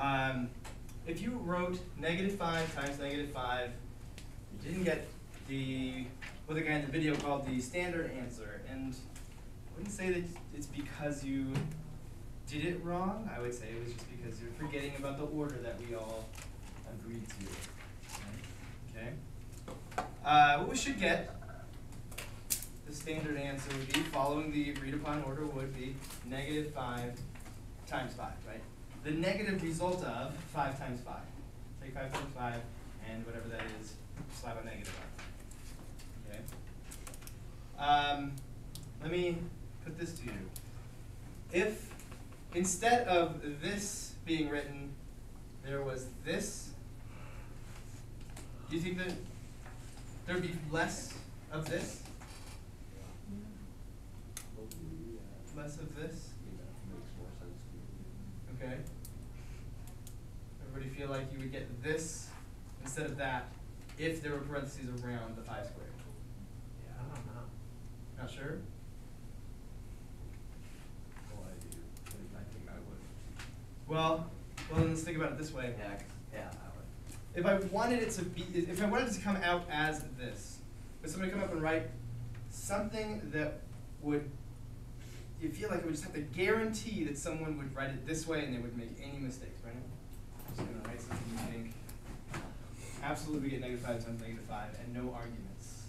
Um, if you wrote negative five times negative five, you didn't get the, what the guy in the video called the standard answer, and I wouldn't say that it's because you did it wrong, I would say it was just because you're forgetting about the order that we all agreed to. Okay? Uh, what we should get, the standard answer would be, following the agreed upon order would be negative five times five, right? The negative result of five times five. Take five times five, and whatever that is, slap a negative on it. Okay? Um, let me put this to you. If instead of this being written, there was this, do you think that there'd be less of this? Less of this? Okay. Everybody feel like you would get this instead of that if there were parentheses around the five squared? Yeah, I don't know. Not sure? Well, I do, I think I would. Well, well, then let's think about it this way. Yeah, yeah, I would. If I wanted it to be, if I wanted it to come out as this, would somebody come up and write something that would, you feel like it would just have to guarantee that someone would write it this way and they would make any mistakes, right? Just gonna write something you think, absolutely we get negative five times negative five and no arguments.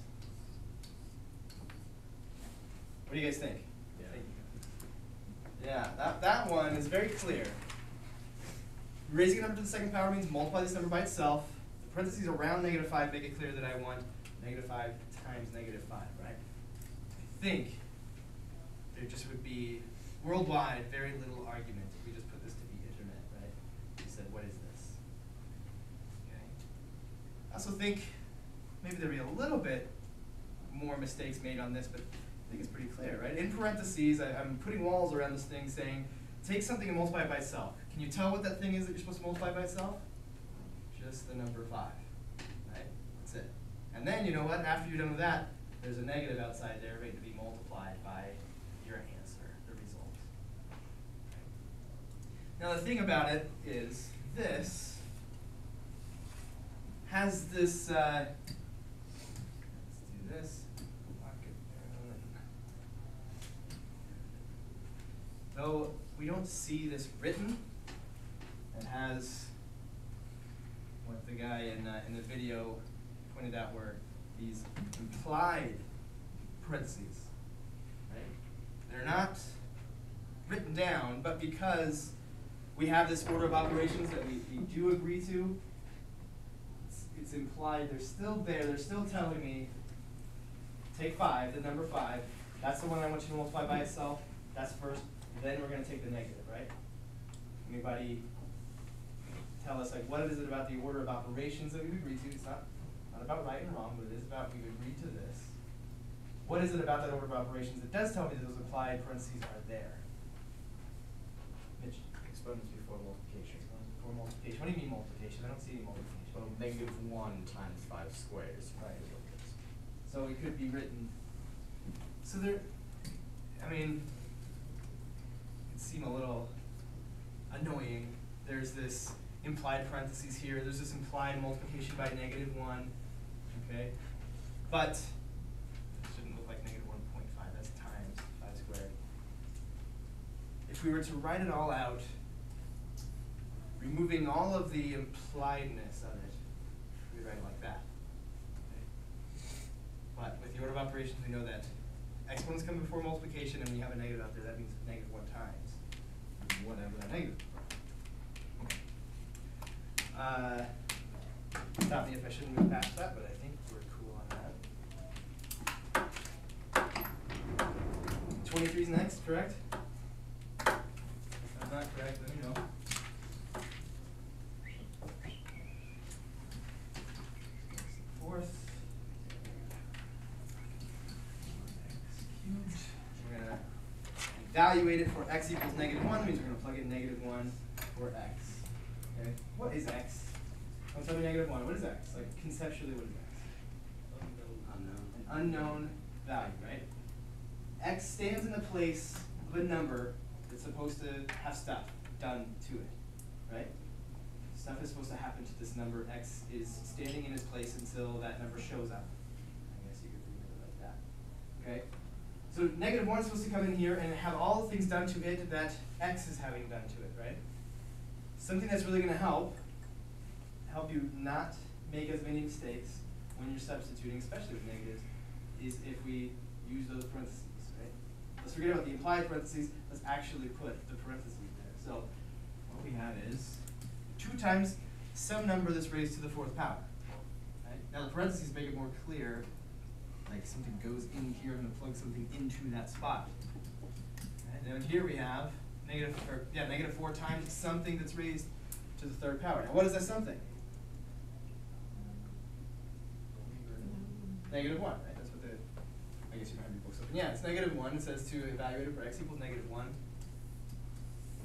What do you guys think? Yeah. Thank you. Yeah, that, that one is very clear. Raising a number to the second power means multiply this number by itself. The parentheses around negative five make it clear that I want negative five times negative five, right? I think there just would be worldwide very little argument if we just put this to the internet, right? We said, what is this? Okay. I also think maybe there'd be a little bit more mistakes made on this, but I think it's pretty clear, right? In parentheses, I, I'm putting walls around this thing saying, take something and multiply it by itself. Can you tell what that thing is that you're supposed to multiply by itself? Just the number five, right? That's it. And then, you know what, after you're done with that, there's a negative outside there ready to be multiplied by your answer, the result. Now, the thing about it is, this has this, uh, let's do this. Though we don't see this written, it has what the guy in, uh, in the video pointed out were these implied parentheses, right? They're not written down, but because we have this order of operations that we, we do agree to, it's, implied, they're still there, they're still telling me, take five, the number five, that's the one I want you to multiply by itself, that's first, then we're gonna take the negative, right? Anybody tell us, like, what is it about the order of operations that we've agreed to, it's not, not about right and wrong, but it is about we've agreed to this. What is it about that order of operations that does tell me that those applied parentheses are there? Mitch? Exponents before multiplication. Before multiplication, what do you mean multiplication? I don't see any multiplication. Negative one times five squares. Right. is what it is. So it could be written, so there, I mean, it seem a little annoying. There's this implied parentheses here, there's this implied multiplication by negative one, okay? But, it shouldn't look like negative one point five, that's times five squared. If we were to write it all out, removing all of the impliedness of it, write it like that. okay? But with the order of operations, we know that exponents come before multiplication, and when you have a negative out there, that means negative one times, whatever that negative. Okay. Uh, stop me if I shouldn't move past that, but I think we're cool on that. Twenty-three is next, correct? If I'm not correct, let me know. Fourth. X cubed. We're gonna evaluate it for x equals negative one, means we're gonna plug in negative one for x. Okay, what is x? Don't tell me negative one, what is x? Like conceptually, what is x? Unknown. An unknown value, right? X stands in the place of a number that's supposed to have stuff done to it, right? stuff is supposed to happen to this number, x is standing in its place until that number shows up. I guess you could think of it like that, okay? So negative one is supposed to come in here and have all the things done to it that x is having done to it, right? Something that's really gonna help, help you not make as many mistakes when you're substituting, especially with negatives, is if we use those parentheses, right? Let's forget about the implied parentheses, let's actually put the parentheses there. So what we have is two times some number that's raised to the fourth power. Right? Now the parentheses make it more clear, like something goes in here, I'm gonna plug something into that spot. And then here we have negative, or, yeah, negative four times something that's raised to the third power. Now what is that something? Negative one, right? That's what the, I guess you don't have your books open. Yeah, it's negative one. It says to evaluate it for x equals negative one.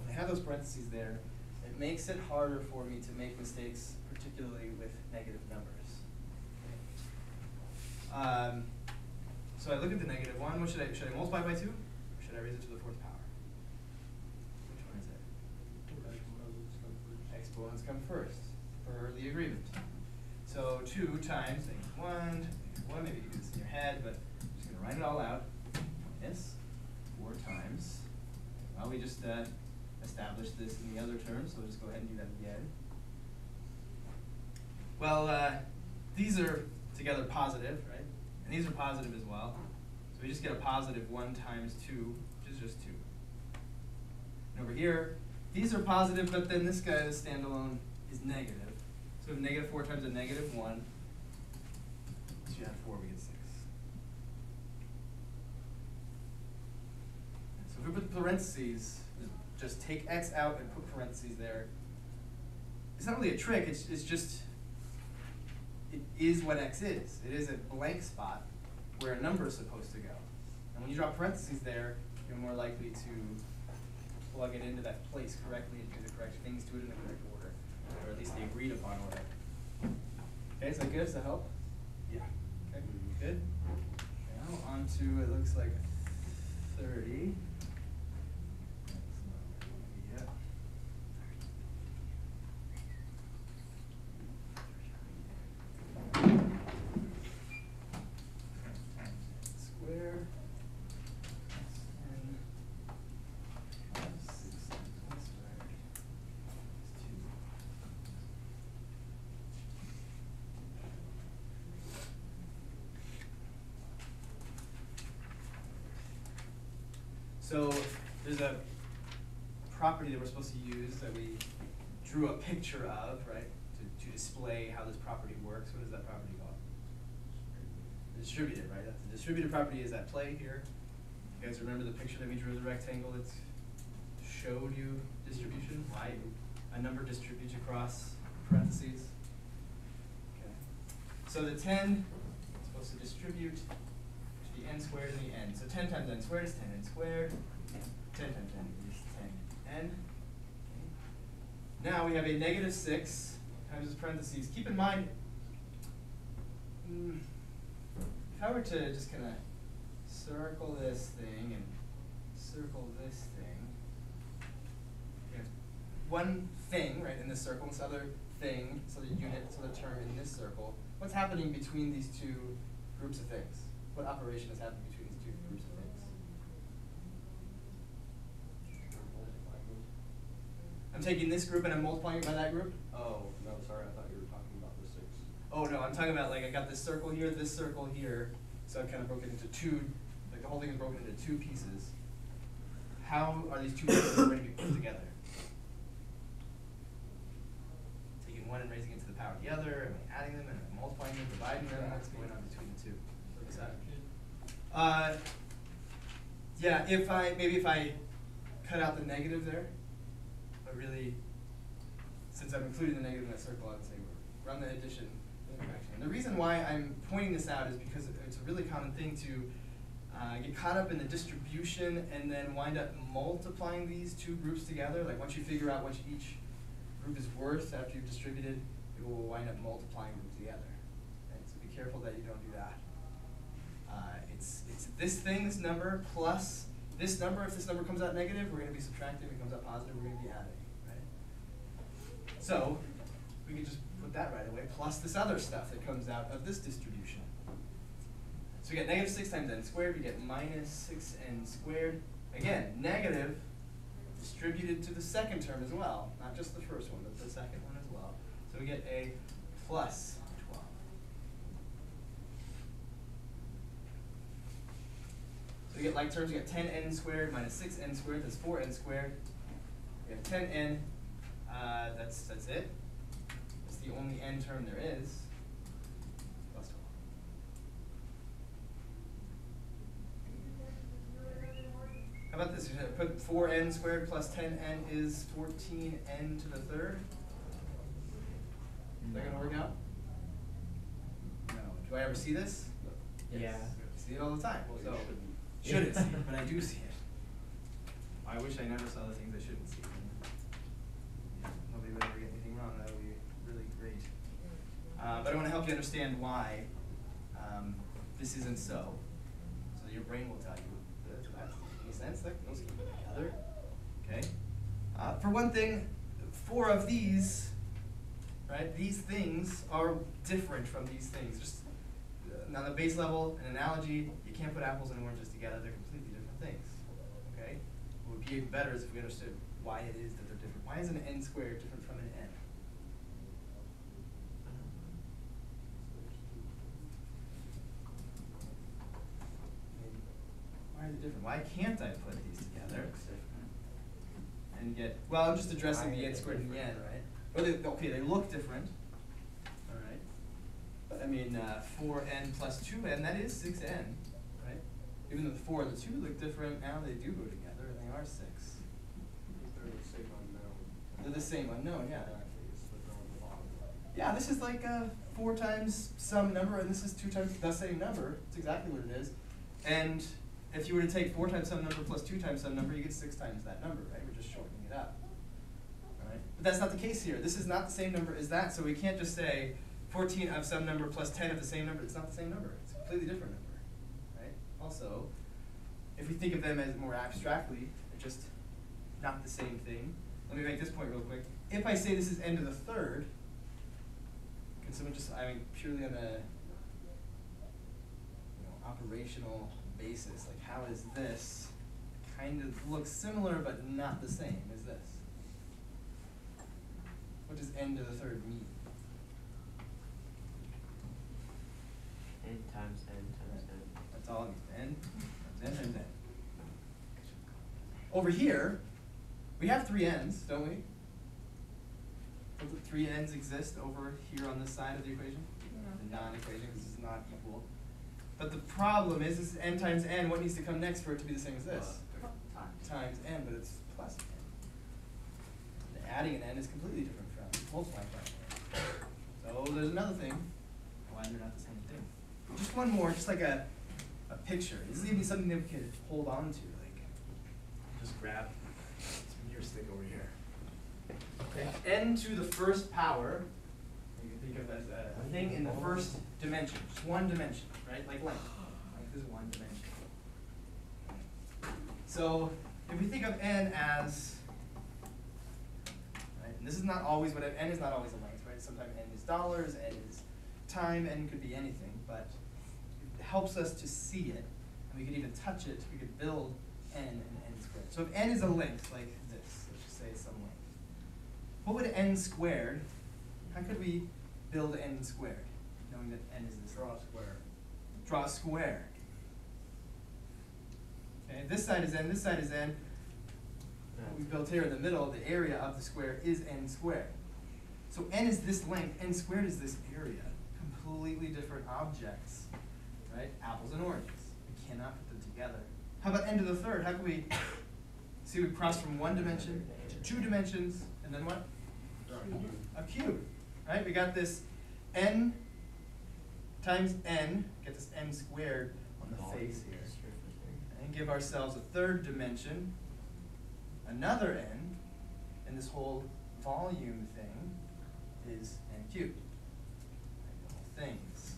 When I have those parentheses there, it makes it harder for me to make mistakes, particularly with negative numbers. Um, so I look at the negative one. What should I, should I multiply by two? Or should I raise it to the fourth power? Which one is it? Exponents come first, per the agreement. So two times negative one, negative one, maybe you can do this in your head, but I'm just gonna write it all out. Yes, four times. Well, we just, uh, established this in the other term, so we'll just go ahead and do that again. Well, uh, these are together positive, right? And these are positive as well. So we just get a positive one times two, which is just two. And over here, these are positive, but then this guy, the standalone, is negative. So we have negative four times a negative one. So you add four, we get six. So if we put parentheses, just take x out and put parentheses there. It's not really a trick, it's, it's just, it is what x is. It is a blank spot where a number is supposed to go. And when you draw parentheses there, you're more likely to plug it into that place correctly and do the correct things, to it in the correct order, or at least the agreed upon order. Okay, so good, so help? Yeah. Okay, good. Now on to, it looks like 30. So there's a property that we're supposed to use that we drew a picture of, right? To, to display how this property works. What is that property called? The distributive, right? That's the distributive property is at play here. You guys remember the picture that we drew of the rectangle that showed you distribution? Why a number distributes across parentheses? Okay. So the ten is supposed to distribute n squared and the n. So ten times n squared is ten n squared. Ten times n is ten n. Now we have a negative six times this parentheses. Keep in mind, mm, if I were to just kind of circle this thing and circle this thing, you know, one thing, right, in this circle, and this other thing, this other unit, this other term in this circle, what's happening between these two groups of things? What operation is happening between these two groups of things? I'm taking this group and I'm multiplying it by that group? Oh, no, sorry, I thought you were talking about the six. Oh no, I'm talking about like I got this circle here, this circle here, so I've kind of broken it into two, like the whole thing is broken into two pieces. How are these two pieces going to be put together? Taking one and raising it to the power of the other, and adding them, and multiplying them, dividing them, what's going on between the two? What's that? Uh, yeah, if I, maybe if I cut out the negative there, but really, since I'm including the negative in that circle, I would say run the addition fraction. And the reason why I'm pointing this out is because it's a really common thing to uh, get caught up in the distribution and then wind up multiplying these two groups together. Like once you figure out what each group is worth after you've distributed, it will wind up multiplying them together. So be careful that you don't do that. This thing, this number, plus this number. If this number comes out negative, we're going to be subtracting. If it comes out positive, we're going to be adding. Right? So, we can just put that right away, plus this other stuff that comes out of this distribution. So we get negative six times n squared, we get minus six n squared. Again, negative distributed to the second term as well, not just the first one, but the second one as well. So we get a plus twelve. So we get like terms, we get ten n squared minus six n squared, that's four n squared. We have ten n, uh, that's, that's it. That's the only n term there is. Plus twelve. How about this, put four n squared plus ten n is fourteen n to the third? Is that gonna work out? No, do I ever see this? Yes. Yeah. See it all the time, Well, so. Shouldn't. Shouldn't see it, but I do see it. I wish I never saw the things I shouldn't see. Yeah, Nobody would ever get anything wrong, that would be really great. Uh, but I wanna help you understand why, um, this isn't so. So your brain will tell you, that that makes sense, that those can go together, okay? Uh, for one thing, four of these, right, these things are different from these things, just, uh, on the base level, an analogy, can't put apples and oranges together, they're completely different things, okay? What would be even better is if we understood why it is that they're different. Why is an n squared different from an n? Why are they different? Why can't I put these together? And get, well, I'm just addressing the n squared and the n, right? Well, they, okay, they look different, alright? But I mean, uh, four n plus two n, that is six n, right? Even though the four and the two look different, now they do go together and they are six. They're the same unknown. They're the same unknown, yeah. Exactly, it's the known bottom. Yeah, this is like uh, four times some number, and this is two times the same number. It's exactly what it is. And if you were to take four times some number plus two times some number, you get six times that number, right? We're just shortening it up. But that's not the case here. This is not the same number as that, so we can't just say fourteen of some number plus ten of the same number. It's not the same number. It's a completely different number. Also, if we think of them as more abstractly, they're just not the same thing. Let me make this point real quick. If I say this is n to the third, can someone just, I mean, purely on a, you know, operational basis, like how is this kind of looks similar but not the same as this? What does n to the third mean? N times n times n. That's all it means, n, times n times n. Over here, we have three n's, don't we? Don't the three n's exist over here on this side of the equation? The non-equation, this is not equal. But the problem is, this is n times n, what needs to come next for it to be the same as this? Times. Times n, but it's plus n. And adding an n is completely different from multiplying by n. So there's another thing, why they're not the same thing. Just one more, just like a, a picture. This is even something that we could hold on to, like, just grab some mirror stick over here. Okay, n to the first power, you can think of as a, thing in the first dimension, just one dimension, right? Like length. Length is one dimension. So if we think of n as, right, and this is not always what, n is not always a length, right? Sometimes n is dollars, n is time, n could be anything, but helps us to see it, and we could even touch it, we could build n and n squared. So if n is a length like this, let's just say some length, what would n squared, how could we build n squared, knowing that n is this? Draw square. Draw a square. Okay, this side is n, this side is n. What we built here in the middle, the area of the square is n squared. So n is this length, n squared is this area. Completely different objects, right? Apples and oranges. We cannot put them together. How about n to the third? How can we, see we cross from one dimension to two dimensions, and then what? A cube. Right? We got this n times n, get this n squared on the face here. And give ourselves a third dimension, another n, and this whole volume thing is n cubed. Right, The whole thing's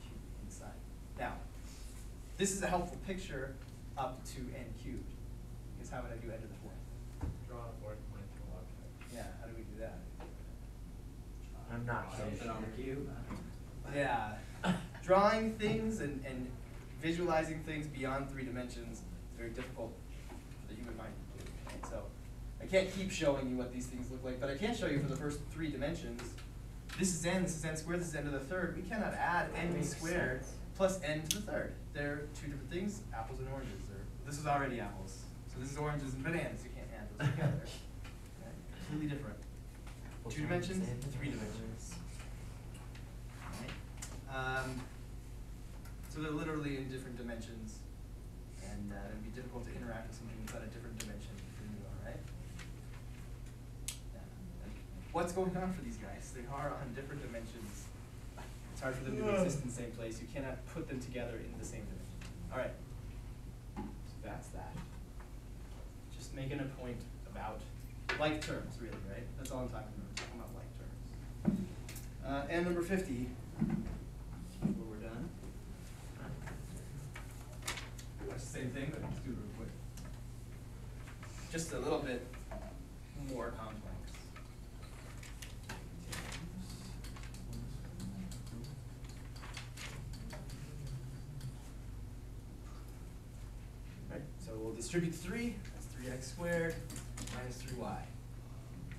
cubed inside. Now, this is a helpful picture up to n cubed. Because how would I do n to the fourth? Draw a fourth point to object. Yeah, how do we do that? I'm Not Something on the cube. Yeah, drawing things and, and visualizing things beyond three dimensions is very difficult for the human mind. to do, right? So I can't keep showing you what these things look like, but I can show you for the first three dimensions. This is n, this is n squared, this is n to the third. We cannot add n squared plus n to the third. They're two different things, apples and oranges. Or this is already apples, so this is oranges and bananas. You can't add those together. Right? Completely different. Apples, Two dimensions, and three dimensions. Right? Um, so they're literally in different dimensions, and uh, it'd be difficult to interact with something that's at a different dimension than you are, right? Yeah. What's going on for these guys? They are on different dimensions. It's hard for them to exist in the same place. You cannot put them together in the same dimension. All right. So that's that. Just making a point about like terms, really, right? That's all I'm talking about. I'm talking about like terms. Uh, and number fifty, before we're done. That's the same thing, but let's do it real quick. Just a little bit more complex. Right, so we'll distribute three, that's three x squared minus three y.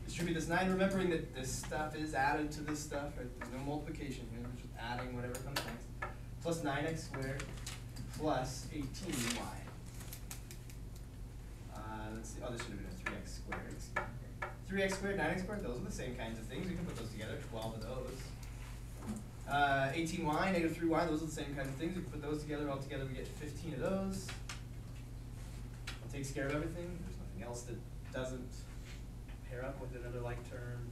Distribute this nine, remembering that this stuff is added to this stuff, right? There's no multiplication here, we're just adding whatever comes next. Plus nine x squared plus eighteen y. Uh, let's see, oh, this should have been a three x squared. Three x squared, nine x squared, those are the same kinds of things, we can put those together, twelve of those. Uh, eighteen y, negative three y, those are the same kinds of things, we can put those together, all together we get fifteen of those. Takes care of everything, there's nothing else that doesn't pair up with another like term,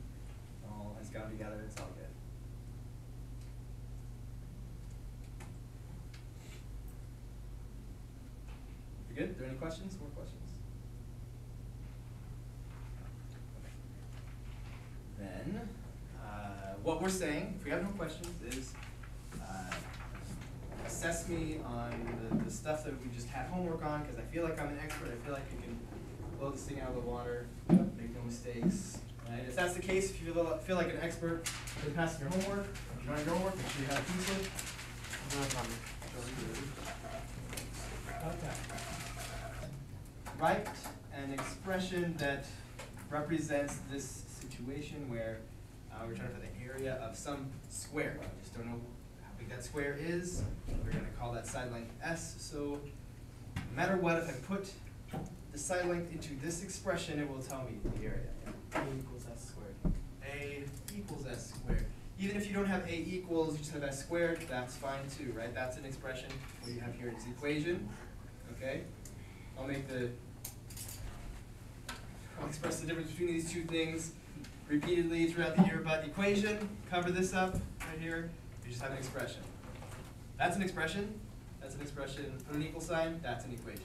all has gone together, it's all good. You good? Are there any questions, more questions? Then, uh, what we're saying, if we have no questions, is, uh, assess me on the, the stuff that we just had homework on, cause I feel like I'm an expert, I feel like I can blow this thing out of the water, make no mistakes. Right, if that's the case, if you feel, like an expert, then pass your homework, if you want your homework, make sure you have a piece of. Okay. Write an expression that represents this situation where uh, we're trying to find the area of some square. We just don't know that square is. We're gonna call that side length S, so no matter what, if I put the side length into this expression, it will tell me the area. A equals S squared. A equals S squared. Even if you don't have A equals, you just have S squared, that's fine too, right? That's an expression. What you have here is equation, okay? I'll make the, I'll express the difference between these two things repeatedly throughout the year, but equation, cover this up right here, you just have an expression. That's an expression, that's an expression, put an equal sign, that's an equation.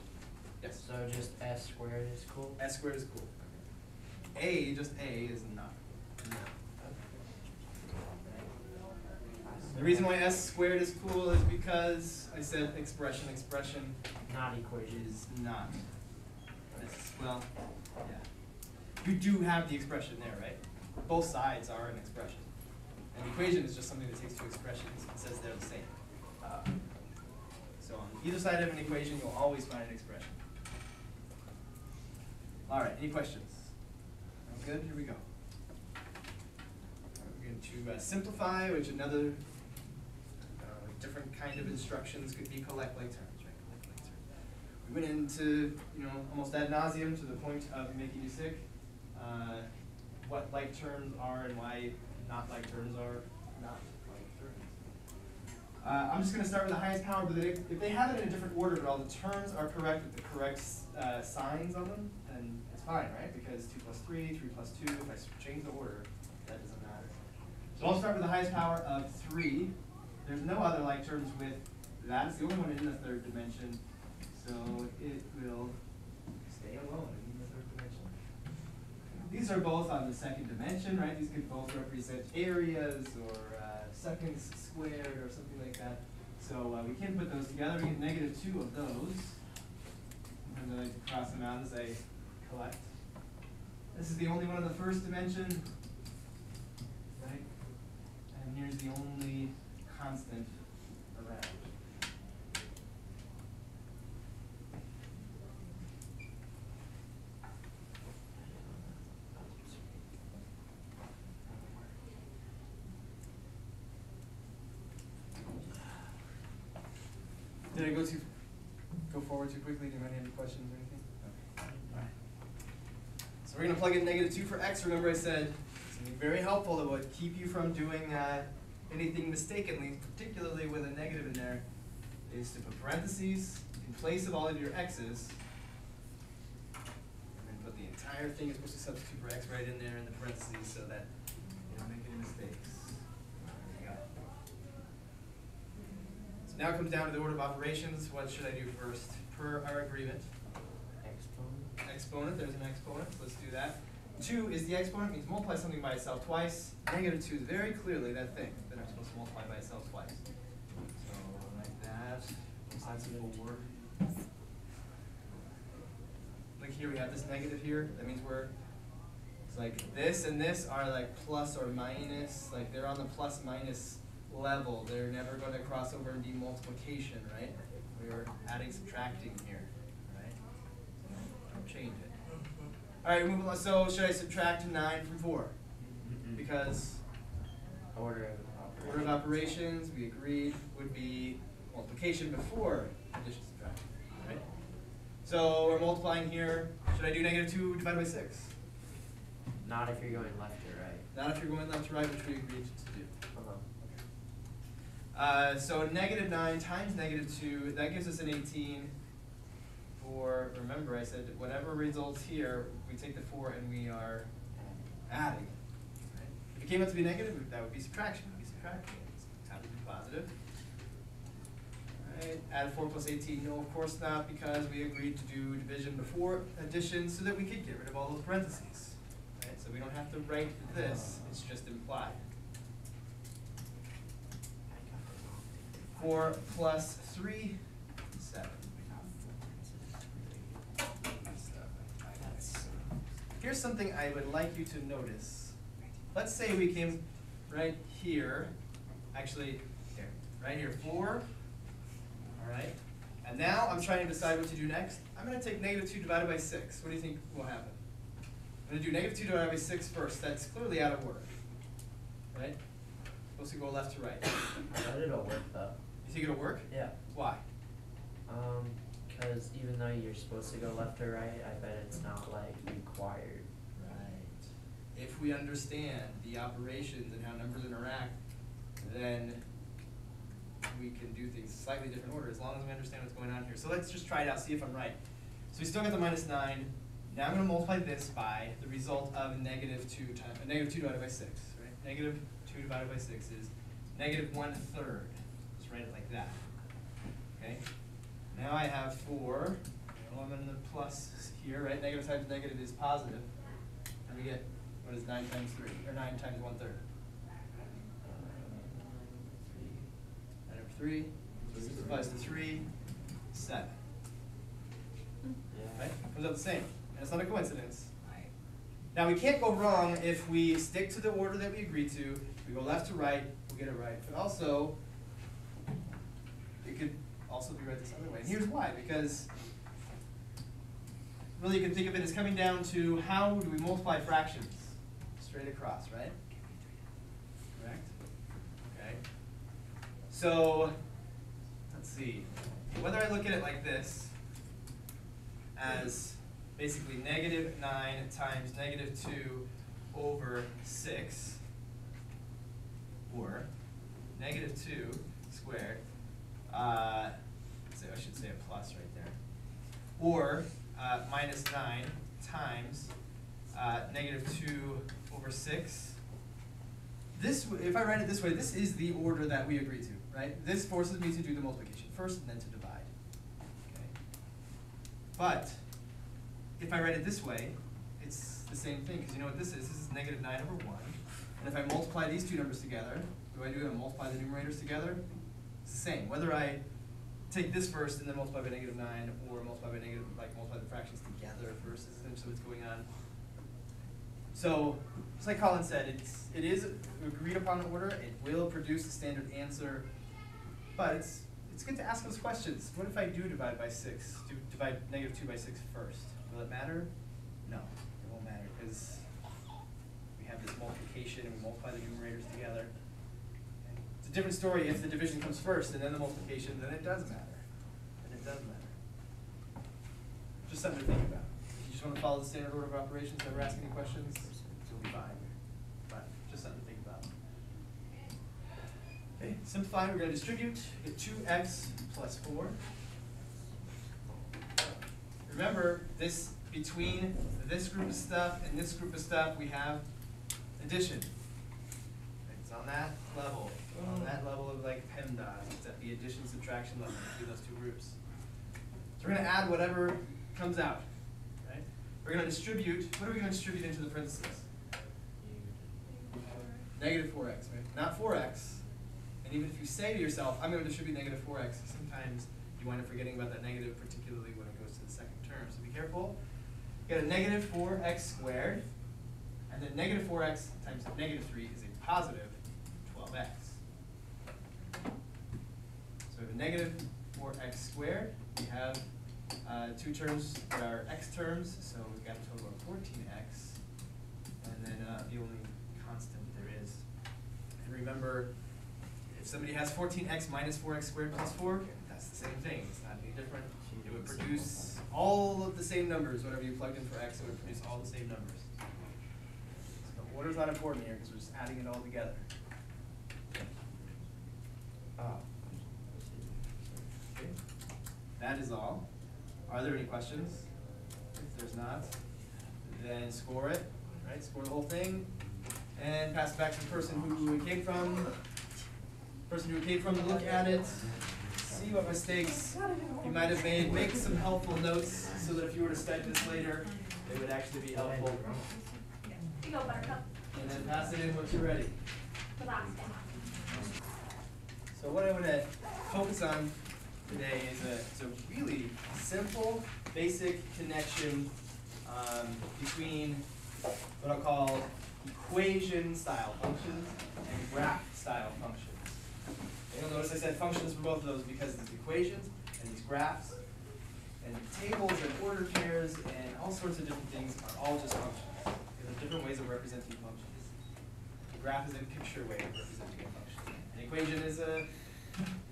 Yes? So just S squared is cool? S squared is cool. A, just A is not. The reason why S squared is cool is because I said expression, expression Not equation. is not. It's, well, yeah. You do have the expression there, right? Both sides are an expression. An equation is just something that takes two expressions and says they're the same. Uh, So on either side of an equation, you'll always find an expression. All right, any questions? All good, here we go. We're going to uh, simplify, which another uh, different kind of instructions could be collect like terms, right? Collect like terms. We went into, you know, almost ad nauseum to the point of making you sick. Uh, what like terms are and why not like terms are not like terms. Uh, I'm just gonna start with the highest power, but if, if they have it in a different order, but all the terms are correct with the correct, uh, signs on them, then it's fine, right? Because two plus three, three plus two, if I change the order, that doesn't matter. So I'll start with the highest power of three. There's no other like terms with that, it's the only one in the third dimension, so it will stay alone in the third dimension. These are both on the second dimension, right? These could both represent areas or uh, seconds squared or something like that. So uh, we can put those together, we get negative two of those. And then I cross them out as I collect. This is the only one in the first dimension. Right? and here's the only constant around. Did I go too, go forward too quickly? Do you have any questions or anything? Okay. Alright. So we're gonna plug in negative two for x. Remember I said something very helpful that would keep you from doing uh, anything mistakenly, particularly with a negative in there, is to put parentheses in place of all of your x's. And then put the entire thing, you're supposed to substitute for x right in there in the parentheses so that you don't make any mistakes. So now it comes down to the order of operations. What should I do first? Per our agreement, Exponent. exponent, there's an exponent, let's do that. Two is the exponent, means multiply something by itself twice. Negative two is very clearly that thing that I'm supposed to multiply by itself twice. So like that, positive four. Like here, we have this negative here, that means we're, it's like this and this are like plus or minus, like they're on the plus minus level. They're never gonna cross over and be multiplication, right? We're adding, subtracting here, right? Don't change it. Alright, moving on, so should I subtract nine from four? Mm-hmm. Because Order of order of operations. we agreed, would be multiplication before addition subtraction, right? So we're multiplying here, should I do negative two divided by six? Not if you're going left or right. Not if you're going left to right, which we agreed to. Uh, so negative nine times negative two, that gives us an eighteen. For, remember I said whatever results here, we take the four and we are adding. right? If it came out to be negative, that would be subtraction, we'd be subtracting it, it's time to be positive. Alright, add four plus eighteen, no, of course not, because we agreed to do division before addition so that we could get rid of all those parentheses. Right, so we don't have to write this, it's just implied. Four plus three, seven. Here's something I would like you to notice. Let's say we came right here, actually, here, right here, four, all right? And now I'm trying to decide what to do next. I'm gonna take negative two divided by six. What do you think will happen? I'm gonna do negative two divided by six first. That's clearly out of order, right? Supposed to go left to right. But it'll work though. You think it'll work? Yeah. Why? Um, cause even though you're supposed to go left or right, I bet it's not like required. Right. If we understand the operations and how numbers interact, then we can do things slightly different order, as long as we understand what's going on here. So let's just try it out, see if I'm right. So we still got the minus nine. Now I'm gonna multiply this by the result of negative two times, uh, negative two divided by six, right? Negative two divided by six is negative one third. Write it like that. Okay? Now I have four, well, I'm in the plus here, right? Negative times negative is positive. And we get, what is nine times three, or nine times one third? Nine over three, simplifies to three, seven, Yeah. right? Comes out the same, and it's not a coincidence. Now, we can't go wrong if we stick to the order that we agreed to, we go left to right, we'll get it right. But also, it could also be read this other way, and here's why, because really you can think of it as coming down to how do we multiply fractions? Straight across, right? Correct? Okay. So, let's see, whether I look at it like this, as basically negative nine times negative two over six, or negative two squared, uh, so I should say a plus right there, or uh, minus nine times uh, negative two over six. This, if I write it this way, this is the order that we agreed to, right? This forces me to do the multiplication first and then to divide. Okay. But if I write it this way, it's the same thing, because you know what this is? This is negative nine over one. And if I multiply these two numbers together, do I do it multiply the numerators together? It's the same, whether I take this first and then multiply by negative nine, or multiply by negative, like multiply the fractions together first, is essentially what's going on. So, just like Colin said, it's, it is agreed upon order, it will produce a standard answer, but it's, it's good to ask those questions. What if I do divide by six, do, divide negative two by six first? Will it matter? No, it won't matter, because we have this multiplication, and we multiply the numerators together. And different story if the division comes first and then the multiplication, then it does matter, then it does matter. Just something to think about. If you just wanna follow the standard order of operations, never ask any questions, you'll be fine. But just something to think about. Okay, simplify, we're gonna distribute, get two x plus four. Remember, this, between this group of stuff and this group of stuff, we have addition. It's on that level, on that level of like PEMDAS, it's at the addition subtraction level between those two groups. So we're gonna add whatever comes out, right? We're gonna distribute, what are we gonna distribute into the parentheses? Negative four x, right? Not four x. And even if you say to yourself, I'm gonna distribute negative four x, sometimes you wind up forgetting about that negative, particularly when it goes to the second term. So be careful. You got a negative four x squared, and then negative four x times negative three is a positive twelve x. So we have a negative four x squared, we have, uh, two terms that are x terms, so we've got a total of fourteen x. And then, uh, the only constant there is. And remember, if somebody has fourteen x minus four x squared plus four, that's the same thing, it's not any different. It would produce all of the same numbers, whatever you plugged in for x, it would produce all the same numbers. So order's not important here, because we're just adding it all together. Oh. That is all. Are there any questions? If there's not, then score it, right, score the whole thing, and pass it back to the person who it came from. Person who it came from, look at it, see what mistakes you might have made, make some helpful notes, so that if you were to study this later, it would actually be helpful. Here you go, Buttercup. And then pass it in once you're ready. So what I want to focus on today is a, it's a really simple, basic connection um, between what I'll call equation-style functions and graph-style functions. And You'll notice I said functions for both of those because these equations and these graphs and tables and order pairs and all sorts of different things are all just functions. There are different ways of representing functions. A graph is a picture way of representing a function. An equation is a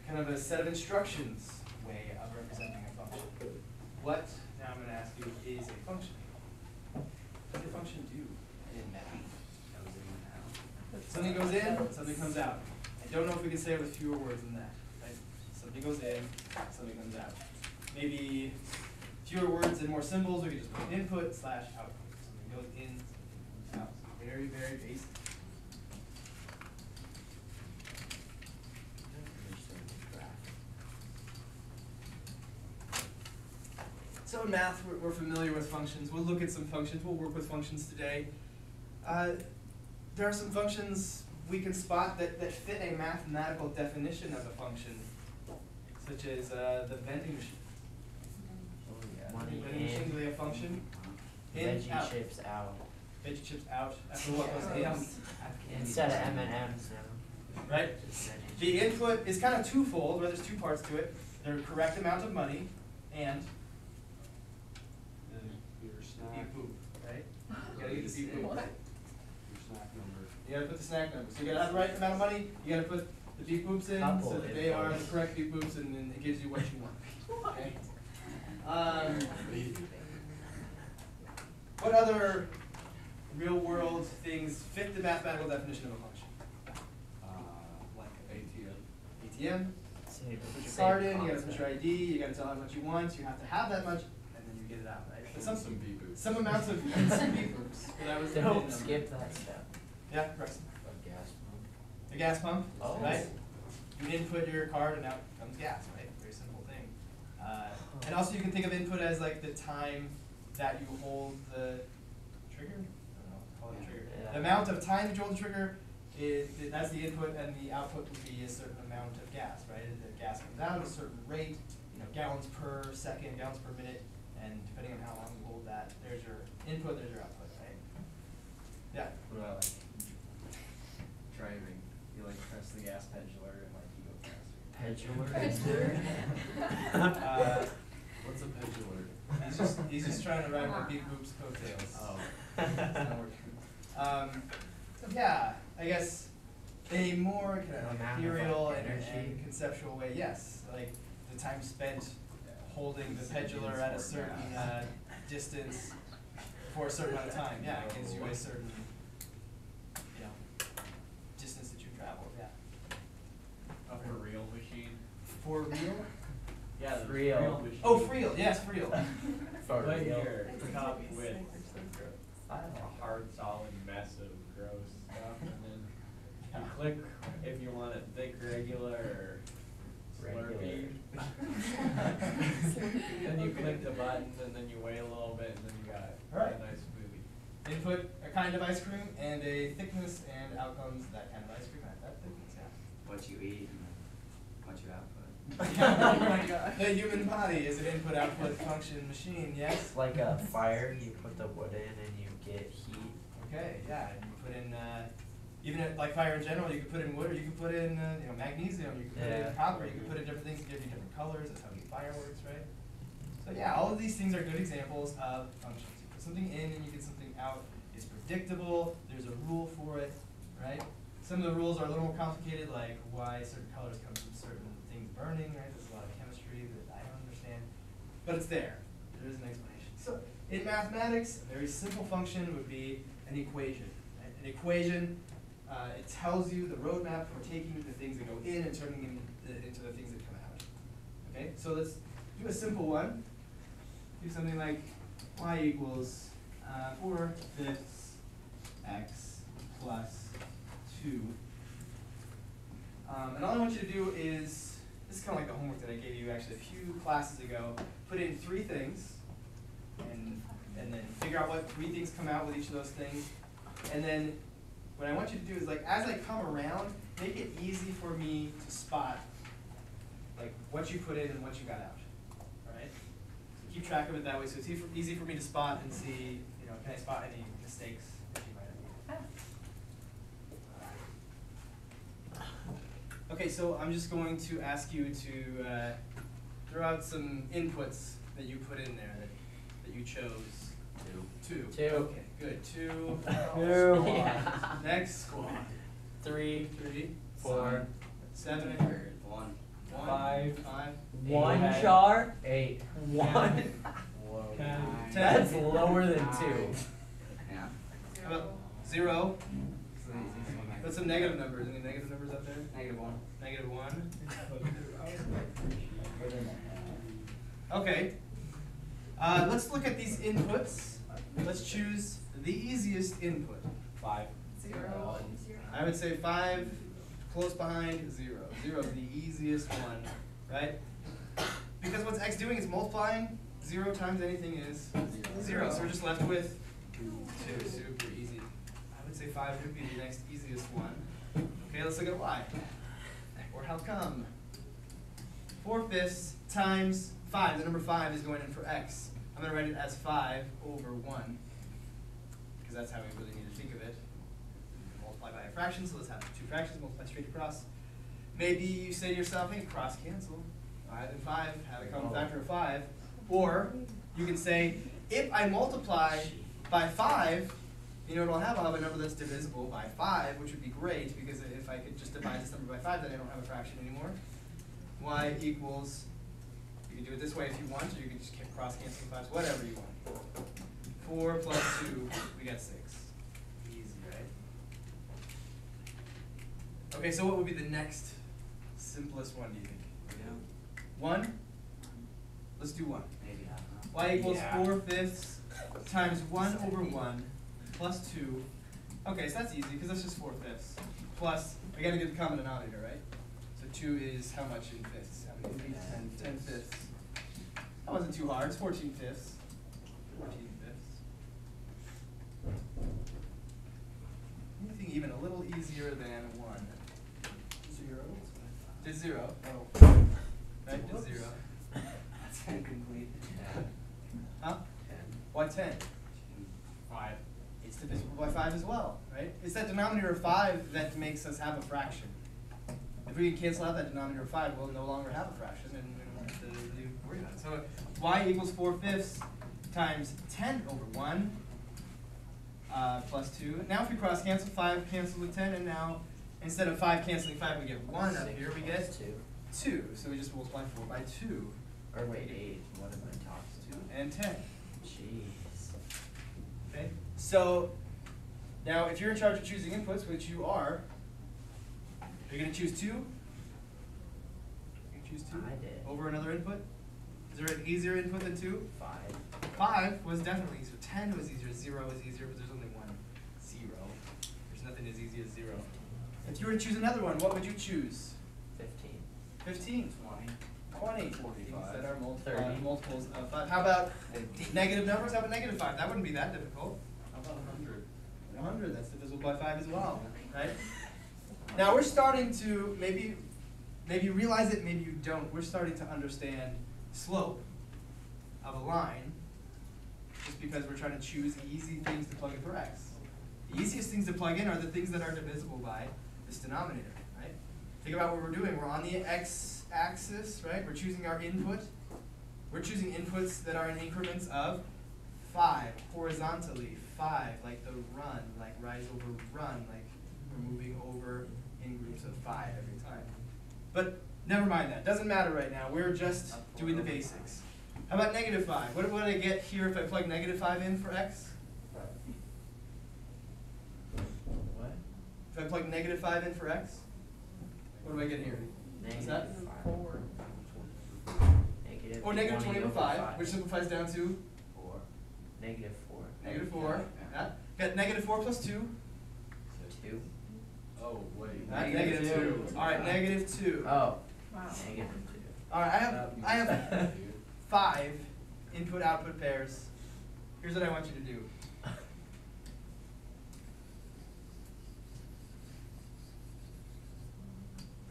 kind of a set of instructions way of representing a function. What, now I'm gonna ask you, is a function? What does a function do in math? Something goes in, something comes out. I don't know if we can say it with fewer words than that, right? Something goes in, something comes out. Maybe fewer words and more symbols, we could just put input slash output. Something goes in, something comes out. Very, very basic. So in math, we're, we're familiar with functions. We'll look at some functions. We'll work with functions today. Uh, there are some functions we can spot that, that fit a mathematical definition of a function, such as uh, the vending machine. Money Vending machine, do they function? In, Veggie out. chips out. Veggie chips out after what goes in. Instead of M and M's now. Right? The input is kind of twofold, where there's two parts to it. The correct amount of money and Your the snack, beep boop, right? You gotta get the your snack number. You gotta put the snack number. So you gotta have the right amount of money, you gotta put the beep boops in, Couple so that they are the correct beep boops, and then it gives you what you want. Okay? Um, what other real world things fit the mathematical definition of a function? Uh, like ATM. ATM, Save- put your card in, you gotta put your ID, you gotta tell how much you want, you have to have that much, and then you get it out, right? But some, Some beep boops. Some amounts of, some beep boops, but that was the min Don't skip that step. Yeah, Bryson. A gas pump. The gas pump, Oh. right? You input your card and out comes gas, right? Very simple thing. Uh, and also you can think of input as like the time that you hold the trigger? I don't know, call it a trigger. Yeah. The amount of time that you hold the trigger is, that's the input and the output would be a certain amount of gas, right? The gas comes out at a certain rate, you know, gallons per second, gallons per minute, and depending on how long you hold that, there's your input, there's your output, right? Yeah. What about about like driving, you like press the gas pedal and like you go faster. Pedular? Uh, What's a pedular? He's just, he's just trying to ride my beep boops coattails. Oh. It's not working. Um, yeah, I guess a more kind of Amount of, ethereal like, and, energy. and conceptual way, yes, like the time spent holding the Seconds pedular at a certain uh, distance for a certain amount of time, yeah, it gives you a certain, you know, distance that you travel, yeah. A for real machine? For real? Yeah, the Real. real machine. Oh, f'real, yes, f'real. For Put real. your cup with a hard, solid mess of gross stuff, and then you click if you want it thick, regular, or slurpy. Then you click the button, and then you wait a little bit, and then you got Alright. a nice smoothie. Input a kind of ice cream and a thickness and out comes that kind of ice cream at that thickness, yeah. what you eat and what you output. Oh my god. The human body is an input output function machine, yes? Like a fire, you put the wood in and you get heat. Okay, yeah, and you put in, uh, even if, like fire in general, you could put in wood, or you could put in, uh, you know, magnesium, you could put in Yeah. copper, you could put in different things to give you different colors, that's how heat fire works, right? So yeah, all of these things are good examples of functions. You put something in and you get something out, it's predictable, there's a rule for it, right? Some of the rules are a little more complicated, like why certain colors come from certain things burning, right? There's a lot of chemistry that I don't understand, but it's there. There is an explanation. So in mathematics, a very simple function would be an equation. Right? An equation, uh, it tells you the roadmap for taking the things that go in and turning them into, the things that. Okay, so let's do a simple one. Do something like y equals uh, four fifths x plus two. Um, and all I want you to do is, this is kind of like the homework that I gave you actually a few classes ago. Put in three things, and and then figure out what three things come out with each of those things. And then what I want you to do is like as I come around, make it easy for me to spot like what you put in and what you got out. Alright? So keep track of it that way so it's easy for, me to spot and see, you know, can I spot any mistakes that you might have made. Okay, so I'm just going to ask you to uh, throw out some inputs that you put in there that, that you chose. Two. Two. Two. Okay, good. Two. Two. Squad. Yeah. Next. Squad. Three, Three. four, Seven. One. One. Five. Five. one Eight. char, eight, one. Whoa. Ten. That's lower than two. Yeah. How about zero? So the easiest one I Put could- some negative numbers. Any negative numbers up there? Negative one. Negative one. Okay. Uh, let's look at these inputs. Let's choose the easiest input. Five. Zero. I would say five, close behind zero. Zero is the easiest one, right? Because what's x doing is multiplying. Zero times anything is zero. So we're just left with two. Super easy. I would say five would be the next easiest one. Okay, let's look at y. Or how come? Four fifths times five. The number five is going in for x. I'm gonna write it as five over one. Because that's how we really need fraction, so let's have two fractions multiply straight across. Maybe you say to yourself, hey, cross cancel. 5 and 5 have a common factor of 5. Or you can say, if I multiply by 5, you know what I'll have? I'll have a number that's divisible by 5, which would be great, because if I could just divide this number by 5, then I don't have a fraction anymore. y equals, you can do it this way if you want, or you can just cross cancel 5s, whatever you want. 4 plus 2, we get 6. Okay, so what would be the next simplest one, do you think? Yeah. One? Let's do one. Maybe, uh-huh. y equals yeah. 4 fifths times 1 over 1 plus 2. Okay, so that's easy, because that's just 4 fifths. Plus, I got to get the common denominator, right? So 2 is how much in fifths? How many fifths? 10, 10 fifths. That wasn't too hard. It's 14 fifths. 14 fifths. Anything even a little easier than 1. Did zero, oh. Right, did zero. That's incomplete. Huh? Ten. Why ten? Five. It's divisible by five as well, right? It's that denominator of five that makes us have a fraction. If we can cancel out that denominator of five, we'll no longer have a fraction and we don't have to really worry about it. So y equals four fifths times ten over one, uh, plus two. Now if we cross cancel, five cancels with ten, and now instead of five canceling five, we get one up here, we get Two. two. So we just multiply four by two, Or wait, eight, what am I talking two and ten. Jeez. Okay, so now if you're in charge of choosing inputs, which you are, you're gonna choose two? You gonna choose two? I did. Over another input? Is there an easier input than two? Five. Five was definitely easier, ten was easier, zero was easier, but there's only one. 0. There's nothing as easy as zero. If you were to choose another one, what would you choose? Fifteen. Fifteen? Twenty. Twenty? Forty-five. That are multi- uh, Thirty. multiples of five. How about negative numbers? How about negative five? That wouldn't be that difficult. How about hundred? One hundred, that's divisible by five as well, right? Now, we're starting to, maybe, maybe you realize it, maybe you don't, we're starting to understand slope of a line, just because we're trying to choose easy things to plug in for x. The easiest things to plug in are the things that are divisible by this denominator, right? Think about what we're doing, we're on the x-axis, right? We're choosing our input. We're choosing inputs that are in increments of five horizontally, five like the run, like rise over run, like we're moving over in groups of five every time. But never mind that, doesn't matter right now, we're just doing the basics. How about negative five? What would I get here if I plug negative five in for x? What? If I plug negative five in for x? What do I get here? What's that? Negative five. Negative Or negative 20 twenty over five, which simplifies down to Four. Negative four. negative four. Yeah. Yeah. Got negative four plus two. Two. Oh, wait. Negative negative Two. two. Alright, negative two. Oh. Wow. Negative two. Alright, I have I have five input output pairs. Here's what I want you to do.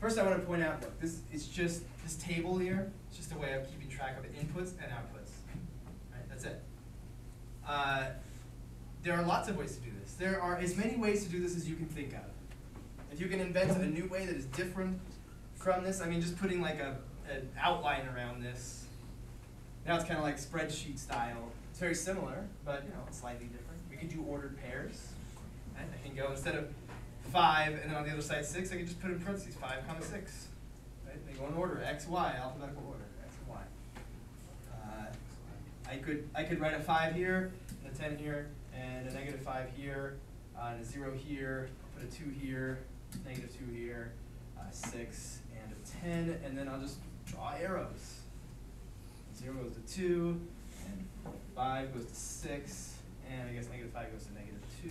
First, I want to point out, look, this it's just this table here. It's just a way of keeping track of the inputs and outputs. Right, that's it. Uh, there are lots of ways to do this. There are as many ways to do this as you can think of. If you can invent a new way that is different from this, I mean, just putting like a an outline around this. Now it's kind of like spreadsheet style. It's very similar, but you know, slightly different. We could do ordered pairs. Right? I can go instead of 5, and then on the other side 6, I can just put in parentheses 5 comma 6. Right? They go in order, x, y, alphabetical order, x and y. Uh, I, could, I could write a 5 here, and a 10 here, and a negative 5 here, uh, and a 0 here, put a 2 here, negative 2 here, uh, 6, and a 10, and then I'll just draw arrows. 0 goes to 2, and 5 goes to 6, and I guess negative 5 goes to negative 2.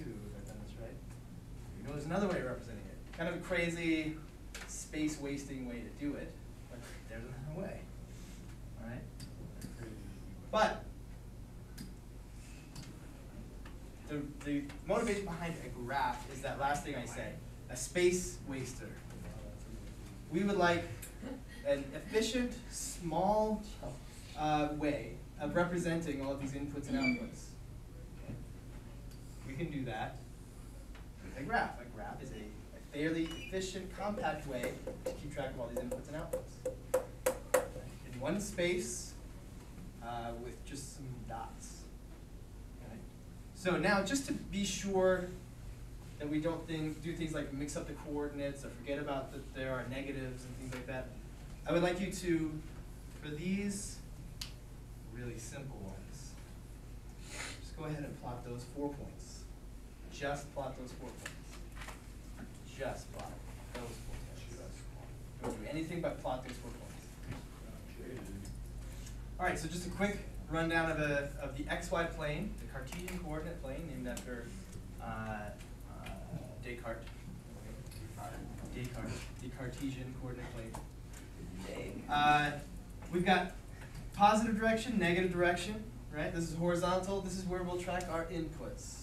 You know, there's another way of representing it. Kind of a crazy, space wasting way to do it, but there's another way. Alright? But the, the motivation behind a graph is that last thing I say, a space waster. We would like an efficient, small uh, way of representing all of these inputs and outputs. We can do that with a graph. A graph is a, a fairly efficient, compact way to keep track of all these inputs and outputs. In one space uh, with just some dots. So now, just to be sure that we don't think, do things like mix up the coordinates or forget about that there are negatives and things like that, I would like you to, for these really simple ones, just go ahead and plot those four points. Just plot those four points. Just plot those four points. Don't do anything but plot those four points. All right, so just a quick rundown of, a, of the xy plane, the Cartesian coordinate plane named after uh, uh, Descartes. Descartes, the Cartesian coordinate plane. Uh, we've got positive direction, negative direction, right? This is horizontal. This is where we'll track our inputs.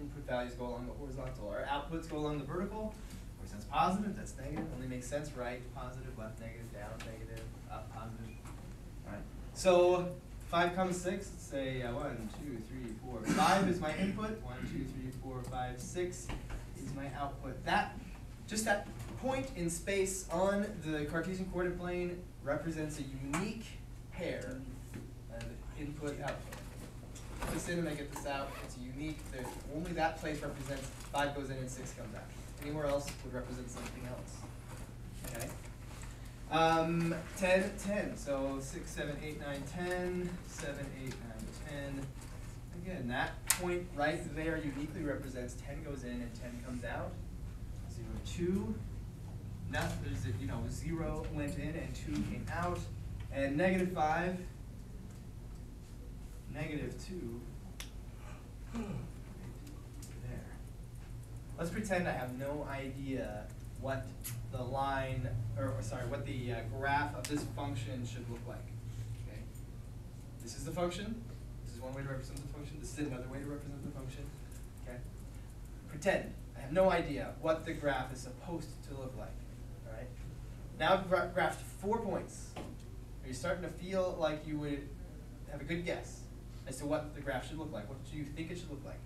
Input values go along the horizontal. Our outputs go along the vertical. Where that's positive, that's negative. Only makes sense, right? Positive, left, negative, down, negative, up, positive. All right. So five comma six, let's say, uh, one, two, three, four, five is my input, one, two, three, four, five, six is my output. That, just that point in space on the Cartesian coordinate plane represents a unique pair of input, output. Put this in and I get this out, it's unique, there's, only that place represents, five goes in and six comes out. Anywhere else would represent something else, okay? Um, ten, ten, so six, seven, eight, nine, ten. Seven, eight, and ten. Again, that point right there uniquely represents ten goes in and ten comes out. Zero, two, not, there's a, you know, zero went in and two came out. And negative five, negative two, there. Let's pretend I have no idea what the line, or, or sorry, what the uh, graph of this function should look like, okay? This is the function, this is one way to represent the function, this is another way to represent the function, okay? Pretend, I have no idea what the graph is supposed to look like, alright? Now I've gra- graphed four points. Are you starting to feel like you would have a good guess as to what the graph should look like? What do you think it should look like?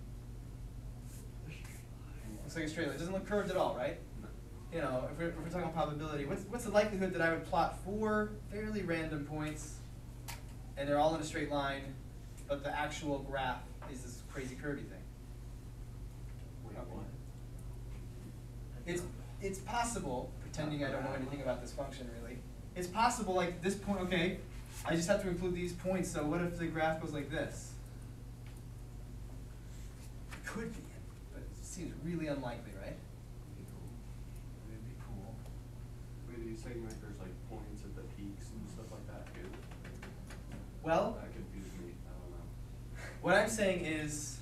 Looks like a straight line. It doesn't look curved at all, right? You know, if we're, if we're talking probability, what's, what's the likelihood that I would plot four fairly random points and they're all in a straight line, but the actual graph is this crazy curvy thing? It's, it's possible, pretending I don't know anything about this function really, it's possible like this point, okay, I just have to include these points, so what if the graph goes like this? It Could be, but it seems really unlikely, right? It'd be cool. Wait, are you saying like there's like points at the peaks and stuff like that too? Well, That confused me, I don't know. what I'm saying is,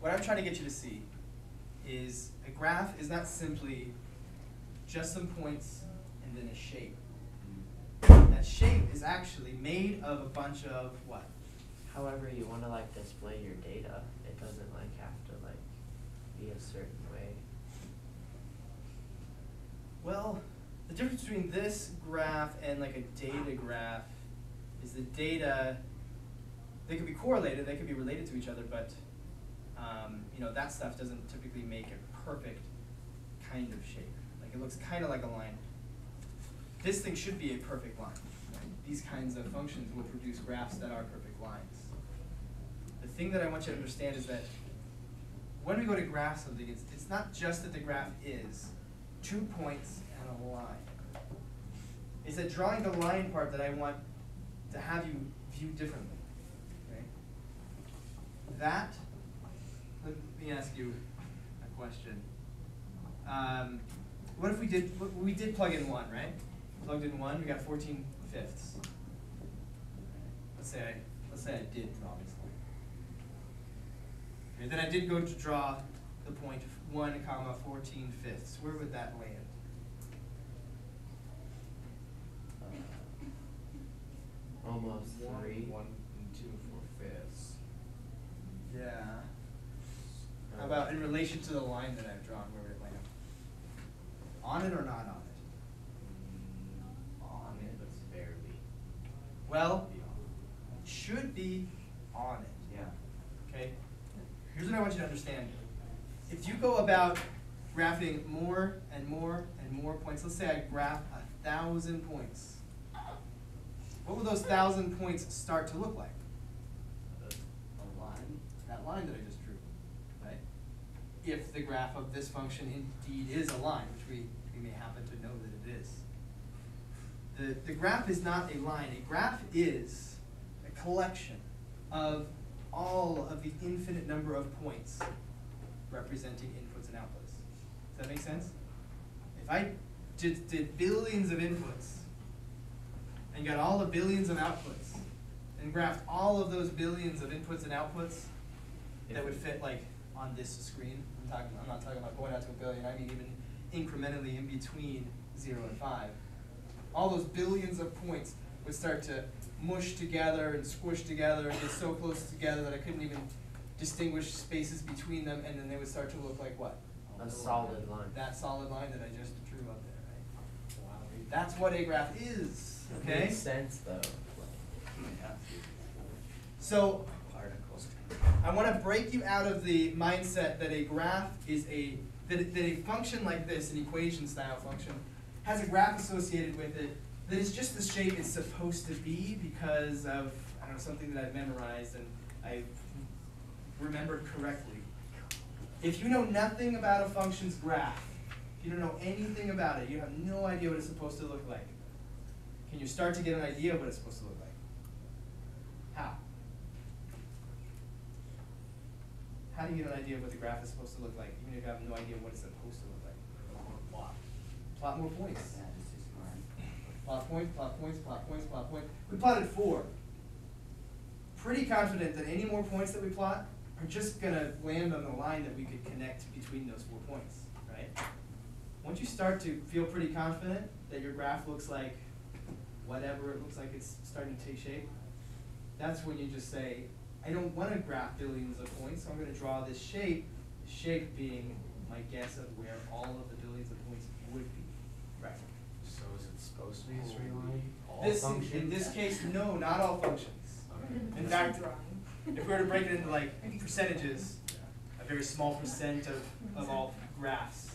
what I'm trying to get you to see is a graph is not simply just some points and then a shape. That shape is actually made of a bunch of what? However you wanna like display your data, it doesn't like have to like be a certain way. Well, the difference between this graph and like a data graph is the data, they could be correlated, they could be related to each other, but, um, you know, that stuff doesn't typically make a perfect kind of shape. Like it looks kind of like a line. This thing should be a perfect line. These kinds of functions will produce graphs that are perfect lines. The thing that I want you to understand is that when we go to graph something, it's, it's not just that the graph is two points and a line. It's that drawing the line part that I want to have you view differently. Okay? That, let me ask you a question. Um, what if we did, we did plug in one, right? Plugged in one, we got fourteen fifths. Let's say I, let's say I did draw this line. Okay, then I did go to draw the point one comma fourteen fifths. Where would that land? Almost One, three. One and two, four fifths. Yeah. How uh, about in relation to the line that I've drawn, where would it land? On it or not on it? On it, but barely. Well, it should be on it. Yeah. Okay? Here's what I want you to understand. If you go about graphing more and more and more points, let's say I graph a thousand points. What will those thousand points start to look like? A line, that line that I just drew, right? If the graph of this function indeed is a line, which we, we may happen to know that it is. The, the graph is not a line. A graph is a collection of all of the infinite number of points representing inputs and outputs. Does that make sense? If I did, did billions of inputs and got all the billions of outputs and graphed all of those billions of inputs and outputs that would fit like on this screen. I'm talking, I'm not talking about going out to a billion, I mean even incrementally in between zero and five. All those billions of points would start to mush together and squish together and get so close together that I couldn't even distinguish spaces between them, and then they would start to look like what? A solid line. That solid line that I just drew up there, right? That's what a graph is, It okay? makes sense though, like, So Particles. I want to break you out of the mindset that a graph is a that, that a function like this, an equation style function, has a graph associated with it that is just the shape it's supposed to be because of I don't know something that I've memorized and I remembered correctly. If you know nothing about a function's graph, if you don't know anything about it, you have no idea what it's supposed to look like. Can you start to get an idea of what it's supposed to look like? How? How do you get an idea of what the graph is supposed to look like, even if you have no idea what it's supposed to look like? Plot. More points. Plot points, plot points, plot points, plot points. We plotted four. Pretty confident that any more points that we plot are just gonna land on the line that we could connect between those four points, right? Once you start to feel pretty confident that your graph looks like whatever, it looks like it's starting to take shape, that's when you just say, I don't wanna graph billions of points, so I'm gonna draw this shape, shape being my guess of where all of the billions of points would be, right? So is it supposed to be a straight line? All This, in this case, no, not all functions. In fact, if we were to break it into like percentages, a very small percent of, of all graphs,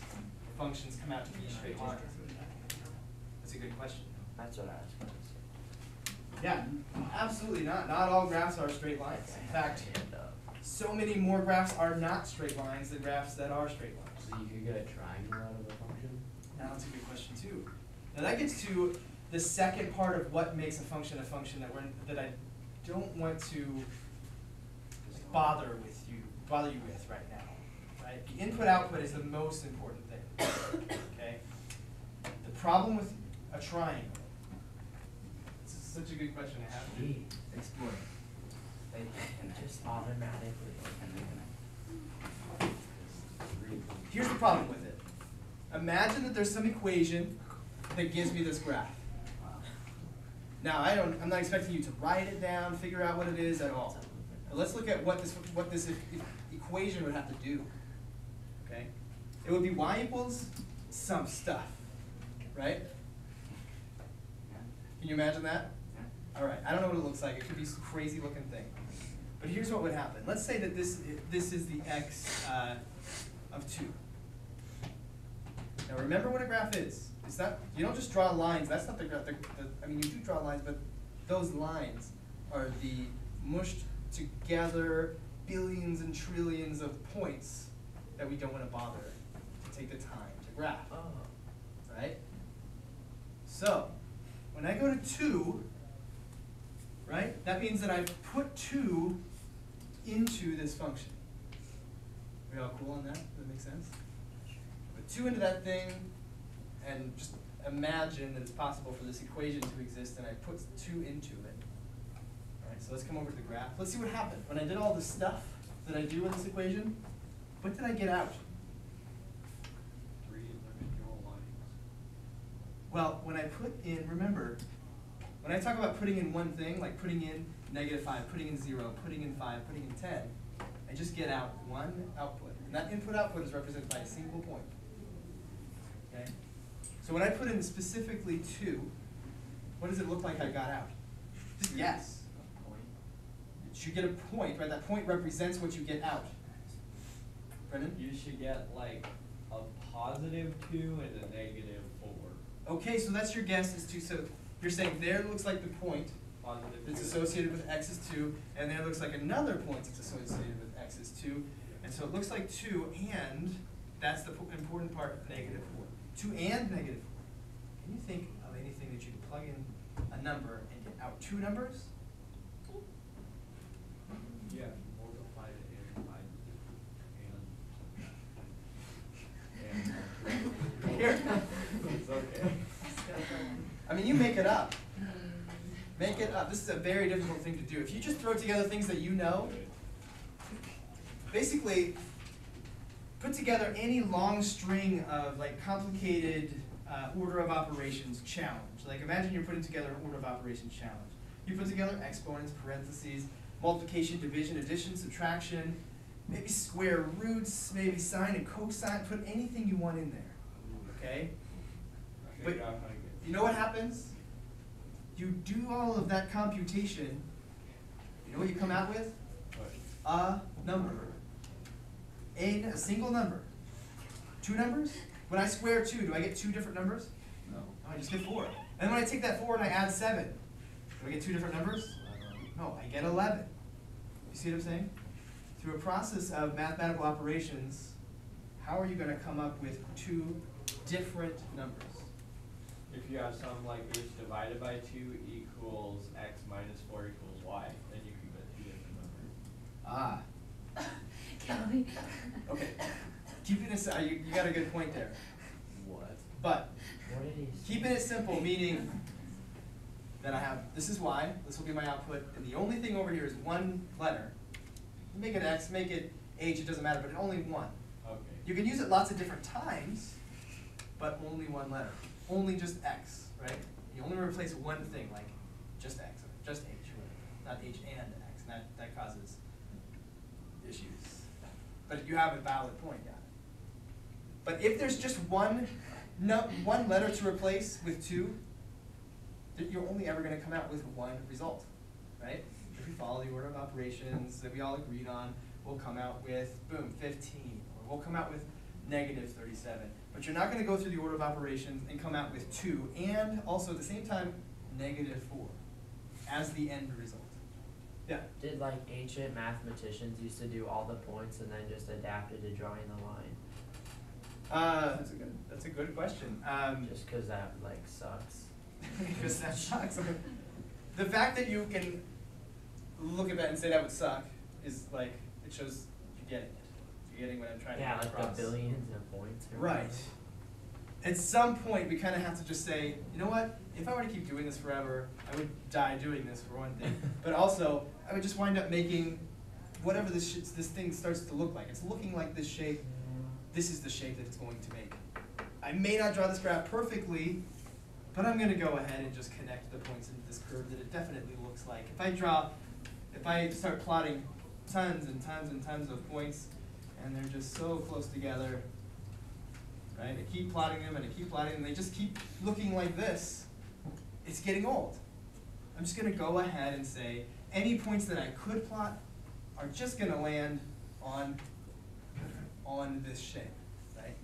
functions come out to be straight lines. That's a good question. That's what I was gonna. Yeah, absolutely not. Not all graphs are straight lines. In fact, so many more graphs are not straight lines than graphs that are straight lines. So you could get a triangle out of a function? Now that's a good question too. Now that gets to the second part of what makes a function a function that we're that I don't want to bother with you bother you with right now. Right? The input output is the most important thing. Okay? The problem with a triangle. This is such a good question to have. Gee, Explore. Like, just automatically. Here's the problem with it. Imagine that there's some equation that gives me this graph. Now, I don't, I'm not expecting you to write it down, figure out what it is at all. But let's look at what this, what this equation would have to do, okay? It would be y equals some stuff, right? Can you imagine that? All right, I don't know what it looks like, it could be some crazy looking thing. But here's what would happen. Let's say that this, this is the x uh, of two. Now remember what a graph is. It's not, you don't just draw lines, that's not the graph, the, the, I mean, you do draw lines, but those lines are the mushed together billions and trillions of points that we don't wanna bother to take the time to graph, Oh. right? So, when I go to two, right, that means that I've put two into this function. We all cool on that? Does that make sense? Put two into that thing, and just imagine that it's possible for this equation to exist, and I put two into it. Alright, so let's come over to the graph. Let's see what happened. When I did all this stuff that I do with this equation, what did I get out? Three lines. Well, when I put in, remember, when I talk about putting in one thing, like putting in negative five, putting in zero, putting in five, putting in ten, I just get out one output. And that input output is represented by a single point. Okay? So when I put in specifically two, what does it look like I got out? Just guess. You should get a point, right? That point represents what you get out. Brendan? You should get like a positive two and a negative four. Okay, so that's your guess is two, so you're saying there looks like the point, Positive that's two. associated with x is two, and there looks like another point that's associated with x is two. And so it looks like two and, that's the important part, negative four. Two and negative four. Can you think of anything that you can plug in a number and get out two numbers? Yeah, multiply it and divide it and. and- Here. It's okay. I mean, you make it up. Make it up. This is a very difficult thing to do. If you just throw together things that you know, basically, put together any long string of like complicated uh, order of operations challenge. Like imagine you're putting together an order of operations challenge. You put together exponents, parentheses, multiplication, division, addition, subtraction, maybe square roots, maybe sine and cosine. Put anything you want in there. Okay. I figured out how to get. You know what happens? you do all of that computation, you know what you come out with? A number. A, a single number. Two numbers? When I square two, do I get two different numbers? No. No, I just get four. And when I take that four and I add seven, do I get two different numbers? No, I get eleven. You see what I'm saying? Through a process of mathematical operations, how are you gonna come up with two different numbers? if you have something like this divided by two equals x minus four equals y, then you can get two different numbers. Ah, Kelly. okay. Keeping it, si- uh, you, you got a good point there. What? But What did he say? keeping it simple, meaning that I have, this is y, this will be my output, and the only thing over here is one letter. Make it x, make it h, it doesn't matter, but only one. Okay. You can use it lots of different times, but only one letter, only just x, right? You only replace one thing, like just x, or just h, or not h and x, and that, that causes issues. But you have a valid point, yeah. But if there's just one, no, one letter to replace with two, you're only ever gonna come out with one result, right? If we follow the order of operations that we all agreed on, we'll come out with, boom, fifteen, or we'll come out with negative thirty-seven. But you're not gonna go through the order of operations and come out with two, and also at the same time, negative four, as the end result. Yeah, Did like ancient mathematicians used to do all the points and then just adapted to drawing the line? uh, that's a good, that's a good question, um. Just cause that like sucks. Because that sucks. The fact that you can look at that and say that would suck is like, it shows you're getting it. You're getting what I'm trying to Yeah, like across. the billions of points Right. whatever. At some point, we kind of have to just say, you know what? If I were to keep doing this forever, I would die doing this for one thing. but also, I would just wind up making whatever this sh- this thing starts to look like. It's looking like this shape. This is the shape that it's going to make. I may not draw this graph perfectly, but I'm gonna go ahead and just connect the points into this curve that it definitely looks like. If I draw, if I start plotting tons and tons and tons of points, and they're just so close together, right? I keep plotting them and I keep plotting them, they just keep looking like this. It's getting old. I'm just gonna go ahead and say, any points that I could plot are just gonna land on, on this shape, right?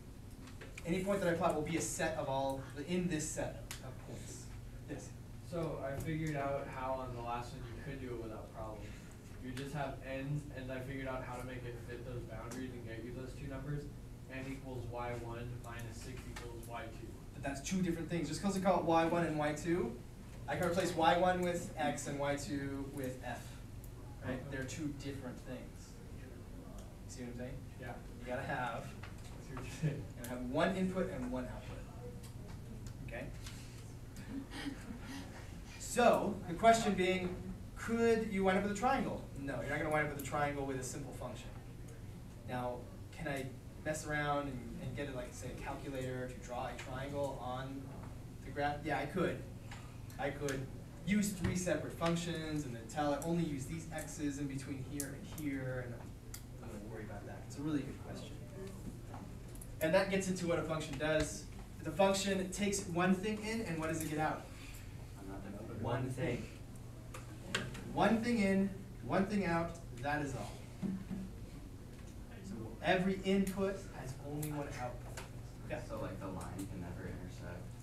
Any point that I plot will be a set of all, in this set of points. Yes? So I figured out how on the last one you could do it without problem. You just have n, and I figured out how to make it fit those boundaries and get you those two numbers. n equals y one minus six equals y two. But that's two different things. Just because I call it y one and y two, I can replace y one with x and y two with f. Right? They're two different things. See what I'm saying? Yeah. You gotta have, you gotta have one input and one output. Okay? So, the question being, could you wind up with a triangle? No, you're not gonna wind up with a triangle with a simple function. Now, can I mess around and, and get it like, say, a calculator to draw a triangle on the graph? Yeah, I could. I could use three separate functions and then tell it only use these x's in between here and here, and I'm not gonna worry about that. It's a really good question. And that gets into what a function does. The function takes one thing in, and what does it get out? One thing. One thing in, one thing out, that is all. So every input has only one output. So like the line can never intersect with another line?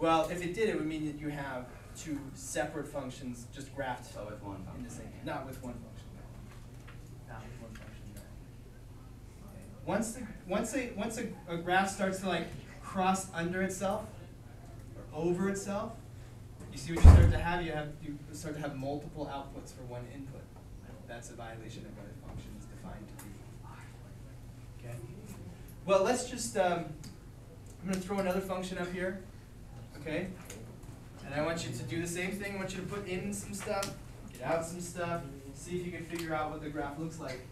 Well, if it did, it would mean that you have two separate functions just graphed So with one in the same, not with one function. no. Not with one function, no. Okay. Once the, once a, once a, a graph starts to like cross under itself, or over itself, you see what you start to have, you have, you start to have multiple outputs for one input. That's a violation of what a function is defined to be. Okay? Well, let's just, um, I'm gonna throw another function up here, okay? And I want you to do the same thing, I want you to put in some stuff, get out some stuff, see if you can figure out what the graph looks like.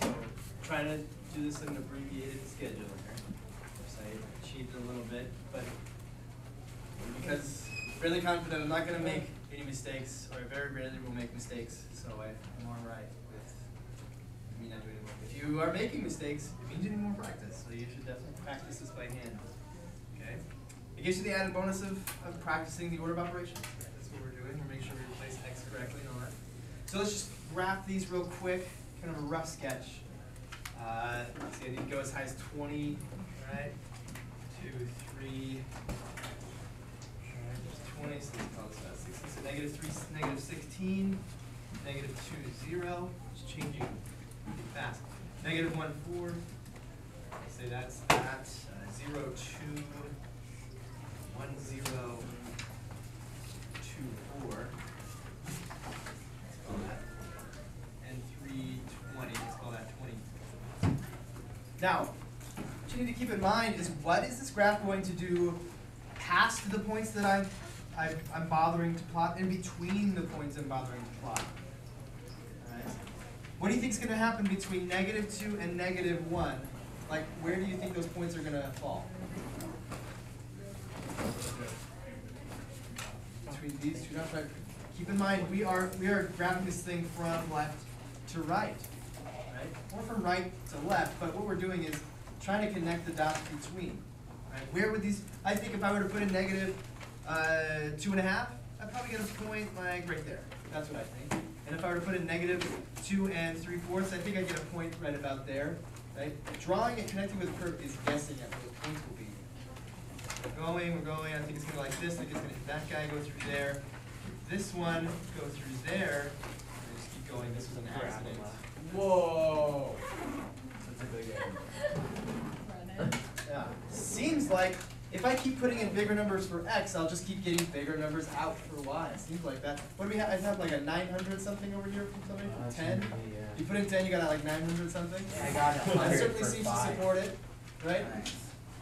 So, trying to do this in an abbreviated schedule here. Of course, I cheated a little bit, but because fairly confident I'm not gonna make any mistakes, or very rarely will make mistakes, so I, I'm all right with me not doing more. If you are making mistakes, it means you need more practice, so you should definitely practice this by hand, okay? It gives you the added bonus of, of practicing the order of operations, that's what we're doing, we're making sure we place X correctly and all that. So let's just graph these real quick, kind of a rough sketch. Uh, let's see, I need to go as high as twenty, right? Two, three, So let's call this about sixty, so negative three, s- negative sixteen, negative two, zero, it's changing pretty fast. Negative one, four, say that's that, uh, zero, two, one, zero, two, four. Let's call that, and three, twenty, let's call that twenty. Now, what you need to keep in mind is what is this graph going to do past the points that I'm, I'm, I'm bothering to plot and between the points I'm bothering to plot? Alright? What do you think is going to happen between negative two and negative one? Like, where do you think those points are going to fall? Between these two dots, right? Keep in mind, we are, we are graphing this thing from left to right, right? Or from right to left, but what we're doing is trying to connect the dots between, right? Where would these, I think if I were to put a negative, uh, two and a half, I'd probably get a point like right there. That's what I think. And if I were to put in negative two and three fourths, I think I'd get a point right about there, right? Drawing and connecting with a curve is guessing at where the points will be. We're going, we're going, I think it's gonna go like this, I think it's gonna hit that guy, go through there. This one, go through there, and just keep going, this was an accident. Whoa. That's a big one. Yeah, seems like if I keep putting in bigger numbers for X, I'll just keep getting bigger numbers out for Y, it seems like that. What do we have, I have like a nine hundred something over here from somebody, Uh, from it's ten? gonna be, uh, You put in ten, you got like nine hundred something? Yeah, I got a That certainly for seems to support it, right?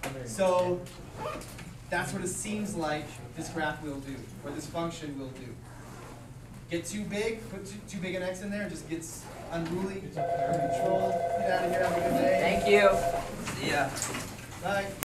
Hundred and So, that's what it seems like this graph will do, or this function will do. Get too big, put too, too big an X in there, it just gets unruly, uncontrolled, get out of here, have a good day. Thank you. See ya. Bye.